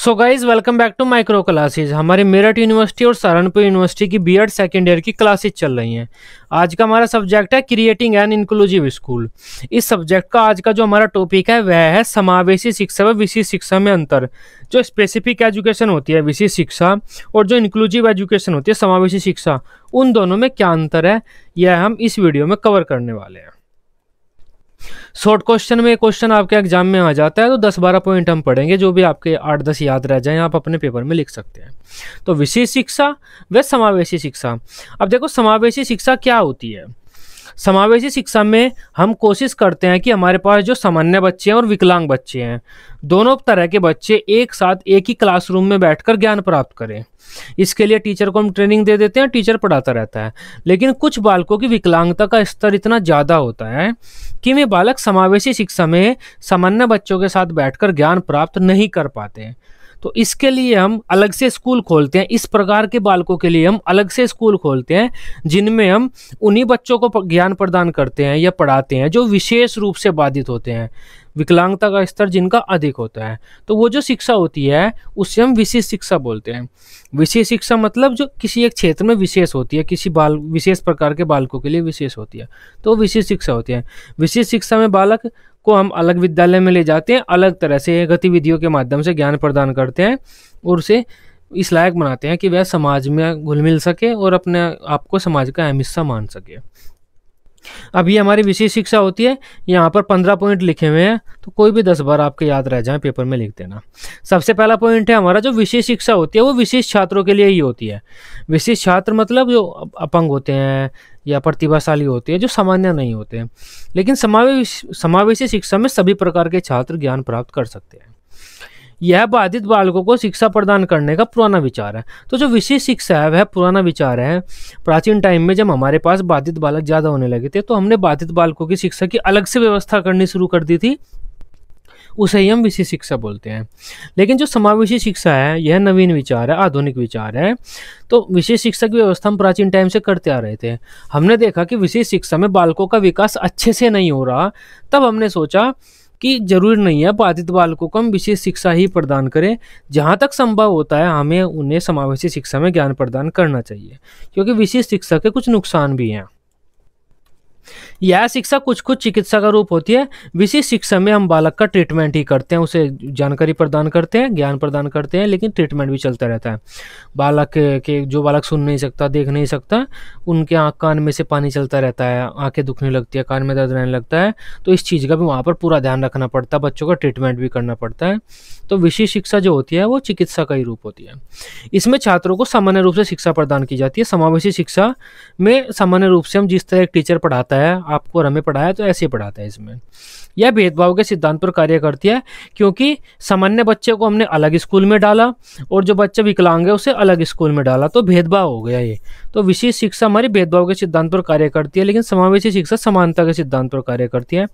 So guys welcome back to micro classes हमारे Meerut university और Saharanpur university की बीएड सेकेंड ईयर की क्लासेज चल रही हैं। आज का हमारा सब्जेक्ट है क्रिएटिंग एन इंक्लूसिव स्कूल इस सब्जेक्ट का आज का जो हमारा टॉपिक है, वह है समावेशी शिक्षा व विशेष शिक्षा में अंतर। जो स्पेसिफिक एजुकेशन होती है, विशेष शिक्षा, और जो इंक्लूसिव एजुकेशन होती है, समावेशी शिक्षा, उन दोनों में क्या अंतर है, यह हम इस वीडियो में कवर करने वाले हैं। शॉर्ट क्वेश्चन में क्वेश्चन आपके एग्ज़ाम में आ जाता है तो दस बारह पॉइंट हम पढ़ेंगे, जो भी आपके आठ दस याद रह जाए, आप अपने पेपर में लिख सकते हैं। तो विशेष शिक्षा व समावेशी शिक्षा। अब देखो, समावेशी शिक्षा क्या होती है? समावेशी शिक्षा में हम कोशिश करते हैं कि हमारे पास जो सामान्य बच्चे हैं और विकलांग बच्चे हैं, दोनों तरह के बच्चे एक साथ एक ही क्लासरूम में बैठकर ज्ञान प्राप्त करें। इसके लिए टीचर को हम ट्रेनिंग दे देते हैं, टीचर पढ़ाता रहता है। लेकिन कुछ बालकों की विकलांगता का स्तर इतना ज़्यादा होता है कि वे बालक समावेशी शिक्षा में सामान्य बच्चों के साथ बैठकर ज्ञान प्राप्त नहीं कर पाते तो इसके लिए हम अलग से स्कूल खोलते हैं। इस प्रकार के बालकों के लिए हम अलग से स्कूल खोलते हैं, जिनमें हम उन्हीं बच्चों को ज्ञान प्रदान करते हैं या पढ़ाते हैं, जो विशेष रूप से बाधित होते हैं, विकलांगता का स्तर जिनका अधिक होता है। तो वो जो शिक्षा होती है उससे हम विशेष शिक्षा बोलते हैं। विशेष शिक्षा मतलब जो किसी एक क्षेत्र में विशेष होती है, किसी बाल, विशेष प्रकार के बालकों के लिए विशेष होती है। तो विशेष शिक्षा होती है। विशेष शिक्षा में बालक को हम अलग विद्यालय में ले जाते हैं, अलग तरह से गतिविधियों के माध्यम से ज्ञान प्रदान करते हैं और उसे इस लायक बनाते हैं कि वह समाज में घुल मिल सके और अपने आप को समाज का अहम हिस्सा मान सके। अब ये हमारी विशेष शिक्षा होती है, यहाँ पर पंद्रह पॉइंट लिखे हुए हैं तो कोई भी दस बार आपके याद रह जाए, पेपर में लिख देना। सबसे पहला पॉइंट है हमारा, जो विशेष शिक्षा होती है, वो विशेष छात्रों के लिए ही होती है। विशेष छात्र मतलब जो अपंग होते हैं या प्रतिभाशाली होते हैं, जो सामान्य नहीं होते हैं। लेकिन समावेश, समावेशी शिक्षा में सभी प्रकार के छात्र ज्ञान प्राप्त कर सकते हैं। यह बाधित बालकों को शिक्षा प्रदान करने का पुराना विचार है। तो जो विशेष शिक्षा है, वह पुराना विचार है। प्राचीन टाइम में जब हमारे पास बाधित बालक ज़्यादा होने लगे थे तो हमने बाधित बालकों की शिक्षा की अलग से व्यवस्था करनी शुरू कर दी थी। उसे ही हम विशेष शिक्षा बोलते हैं। लेकिन जो समावेशी शिक्षा है, यह नवीन विचार है, आधुनिक विचार है। तो विशेष शिक्षा की व्यवस्था हम प्राचीन टाइम से करते आ रहे थे। हमने देखा कि विशेष शिक्षा में बालकों का विकास अच्छे से नहीं हो रहा। तब हमने सोचा कि ज़रूरी नहीं है, बाधित बालकों को हम विशेष शिक्षा ही प्रदान करें। जहाँ तक संभव होता है, हमें उन्हें समावेशी शिक्षा में ज्ञान प्रदान करना चाहिए। क्योंकि विशेष शिक्षा के कुछ नुकसान भी हैं। यह शिक्षा कुछ कुछ चिकित्सा का रूप होती है। विशेष शिक्षा में हम बालक का ट्रीटमेंट ही करते हैं, उसे जानकारी प्रदान करते हैं, ज्ञान प्रदान करते हैं, लेकिन ट्रीटमेंट भी चलता रहता है। बालक के, जो बालक सुन नहीं सकता, देख नहीं सकता, उनके आँख कान में से पानी चलता रहता है, आँखें दुखने लगती है, कान में दर्द रहने लगता है तो इस चीज़ का भी वहाँ पर पूरा ध्यान रखना पड़ता है, बच्चों का ट्रीटमेंट भी करना पड़ता है। तो विशेष शिक्षा जो होती है, वो चिकित्सा का ही रूप होती है। इसमें छात्रों को सामान्य रूप से शिक्षा प्रदान की जाती है। समावेशी शिक्षा में सामान्य रूप से हम जिस तरह एक टीचर पढ़ाता है, आपको और हमें पढ़ाया तो ऐसे पढ़ाता है इसमें। यह भेदभाव के सिद्धांत पर कार्य करती है, क्योंकि सामान्य बच्चे को हमने अलग स्कूल में डाला और जो बच्चे विकलांग है उसे अलग स्कूल में डाला तो भेदभाव हो गया ये। तो विशेष शिक्षा हमारी भेदभाव के सिद्धांत पर कार्य करती है, लेकिन समावेशी शिक्षा समानता के सिद्धांत पर कार्य करती है।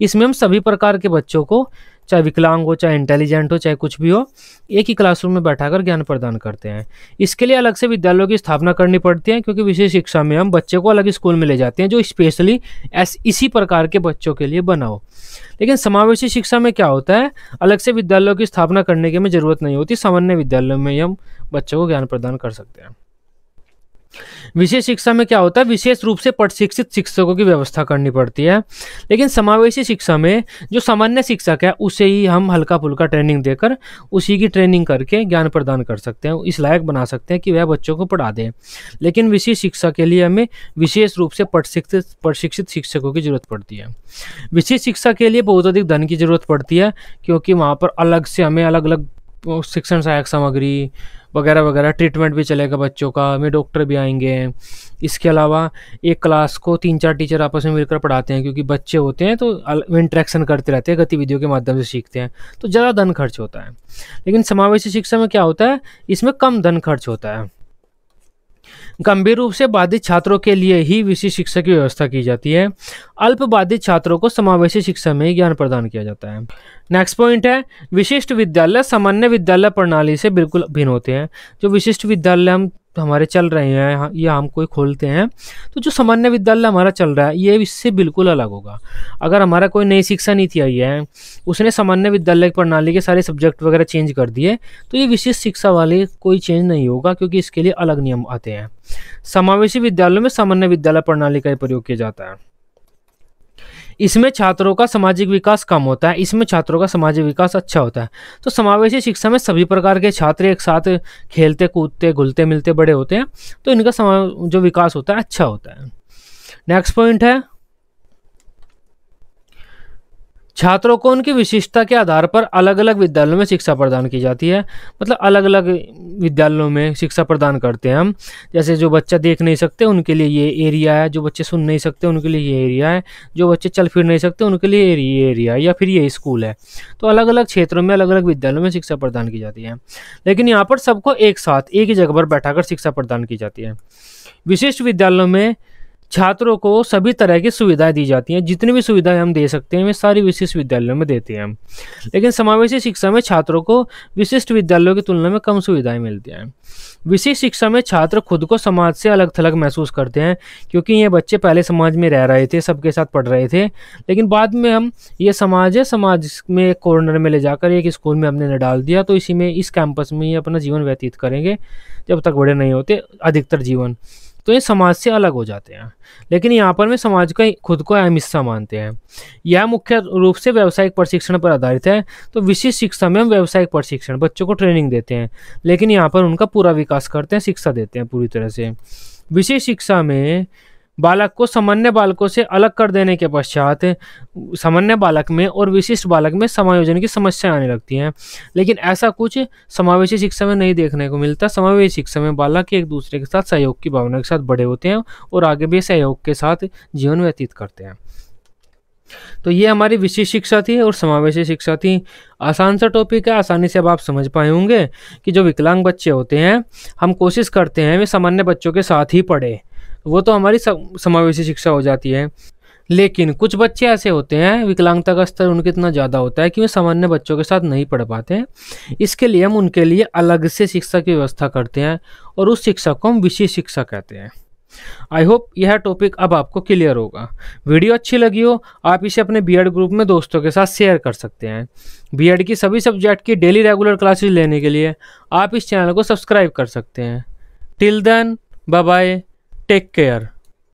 इसमें हम सभी प्रकार के बच्चों को चाहे विकलांग हो, चाहे इंटेलिजेंट हो, चाहे कुछ भी हो, एक ही क्लासरूम में बैठाकर ज्ञान प्रदान करते हैं। इसके लिए अलग से विद्यालयों की स्थापना करनी पड़ती है, क्योंकि विशेष शिक्षा में हम बच्चे को अलग स्कूल में ले जाते हैं, जो स्पेशली ऐस, इसी प्रकार के बच्चों के लिए बना हो। लेकिन समावेशी शिक्षा में क्या होता है? अलग से विद्यालयों की स्थापना करने की हमें ज़रूरत नहीं होती, सामान्य विद्यालयों में हम बच्चों को ज्ञान प्रदान कर सकते हैं। विशेष शिक्षा में क्या होता है? विशेष रूप से प्रशिक्षित शिक्षकों की व्यवस्था करनी पड़ती है। लेकिन समावेशी शिक्षा में जो सामान्य शिक्षक है, उसे ही हम हल्का फुल्का ट्रेनिंग देकर, उसी की ट्रेनिंग करके ज्ञान प्रदान कर सकते हैं। इस लायक बना सकते हैं कि वह बच्चों को पढ़ा दें। लेकिन विशेष शिक्षा के लिए हमें विशेष रूप से प्रशिक्षित प्रशिक्षित शिक्षकों की ज़रूरत पड़ती है। विशेष शिक्षा के लिए बहुत अधिक धन की ज़रूरत पड़ती है, क्योंकि वहाँ पर अलग से हमें अलग अलग शिक्षण सहायक सामग्री वगैरह वगैरह ट्रीटमेंट भी चलेगा बच्चों का, हमें डॉक्टर भी आएँगे। इसके अलावा एक क्लास को तीन चार टीचर आपस में मिलकर पढ़ाते हैं, क्योंकि बच्चे होते हैं तो इंट्रैक्शन करते रहते हैं, गतिविधियों के माध्यम से सीखते हैं तो ज़्यादा धन खर्च होता है। लेकिन समावेशी शिक्षा में क्या होता है? इसमें कम धन खर्च होता है। गंभीर रूप से बाधित छात्रों के लिए ही विशेष शिक्षा की व्यवस्था की जाती है। अल्प बाधित छात्रों को समावेशी शिक्षा में ज्ञान प्रदान किया जाता है। नेक्स्ट पॉइंट है, विशिष्ट विद्यालय सामान्य विद्यालय प्रणाली से बिल्कुल भिन्न होते हैं। जो विशिष्ट विद्यालय हम तो हमारे चल रहे हैं या हम कोई खोलते हैं तो जो सामान्य विद्यालय हमारा चल रहा है, ये इससे बिल्कुल अलग होगा। अगर हमारा कोई नई शिक्षा नीति आई है, उसने सामान्य विद्यालय प्रणाली के सारे सब्जेक्ट वगैरह चेंज कर दिए तो ये विशेष शिक्षा वाले कोई चेंज नहीं होगा, क्योंकि इसके लिए अलग नियम आते हैं। समावेशी विद्यालयों में सामान्य विद्यालय प्रणाली का प्रयोग किया जाता है। इसमें छात्रों का सामाजिक विकास कम होता है, इसमें छात्रों का सामाजिक विकास अच्छा होता है। तो समावेशी शिक्षा में सभी प्रकार के छात्र एक साथ खेलते, कूदते, घुलते, मिलते बड़े होते हैं तो इनका जो विकास होता है अच्छा होता है। नेक्स्ट पॉइंट है छात्रों को उनकी विशिष्टता के आधार पर अलग अलग विद्यालयों में शिक्षा प्रदान की जाती है। मतलब अलग अलग विद्यालयों में शिक्षा प्रदान करते हैं हम। जैसे जो बच्चा देख नहीं सकते, उनके लिए ये एरिया है। जो बच्चे सुन नहीं सकते, उनके लिए ये एरिया है। जो बच्चे चल फिर नहीं सकते, उनके लिए ये एरिया है या फिर ये स्कूल है। तो अलग अलग क्षेत्रों में अलग अलग विद्यालयों में शिक्षा प्रदान की जाती है। लेकिन यहाँ पर सबको एक साथ, एक ही जगह पर बैठाकर शिक्षा प्रदान की जाती है। विशिष्ट विद्यालयों में छात्रों को सभी तरह की सुविधाएँ दी जाती हैं। जितनी भी सुविधाएँ हम दे सकते हैं, वे सारी विशिष्ट विद्यालयों में देते हैं लेकिन समावेशी शिक्षा में छात्रों को विशिष्ट विद्यालयों की तुलना में कम सुविधाएँ मिलती हैं। विशिष्ट शिक्षा में छात्र खुद को समाज से अलग थलग महसूस करते हैं, क्योंकि ये बच्चे पहले समाज में रह रहे थे, सबके साथ पढ़ रहे थे। लेकिन बाद में हम, ये समाज है, समाज में एक कॉर्नर में ले जाकर एक स्कूल में हमने डाल दिया तो इसी में इस कैंपस में ही अपना जीवन व्यतीत करेंगे, जब तक बड़े नहीं होते, अधिकतर जीवन। तो ये समाज से अलग हो जाते हैं। लेकिन यहाँ पर वे समाज का खुद को अहम हिस्सा मानते हैं। यह मुख्य रूप से व्यावसायिक प्रशिक्षण पर आधारित है। तो विशेष शिक्षा में हम व्यावसायिक प्रशिक्षण, बच्चों को ट्रेनिंग देते हैं। लेकिन यहाँ पर उनका पूरा विकास करते हैं, शिक्षा देते हैं पूरी तरह से। विशेष शिक्षा में बालक को सामान्य बालकों से अलग कर देने के पश्चात, सामान्य बालक में और विशिष्ट बालक में समायोजन की समस्या आने लगती हैं। लेकिन ऐसा कुछ समावेशी शिक्षा में नहीं देखने को मिलता। समावेशी शिक्षा में बालक एक दूसरे के साथ सहयोग की भावना के साथ बड़े होते हैं और आगे भी सहयोग के साथ जीवन व्यतीत करते हैं। तो ये हमारी विशेष शिक्षा थी और समावेशी शिक्षा थी। आसान सा टॉपिक है, आसानी से अब आप समझ पाए होंगे कि जो विकलांग बच्चे होते हैं, हम कोशिश करते हैं वे सामान्य बच्चों के साथ ही पढ़े। वो तो हमारी समावेशी शिक्षा हो जाती है। लेकिन कुछ बच्चे ऐसे होते हैं विकलांगता का स्तर उनके इतना ज़्यादा होता है कि वे सामान्य बच्चों के साथ नहीं पढ़ पाते हैं। इसके लिए हम उनके लिए अलग से शिक्षा की व्यवस्था करते हैं और उस शिक्षा को हम विशेष शिक्षा कहते हैं। आई होप यह टॉपिक अब आपको क्लियर होगा। वीडियो अच्छी लगी हो, आप इसे अपने बी ग्रुप में दोस्तों के साथ शेयर कर सकते हैं। बी की सभी सब्जेक्ट की डेली रेगुलर क्लासेज लेने के लिए आप इस चैनल को सब्सक्राइब कर सकते हैं। Till then bye Take care.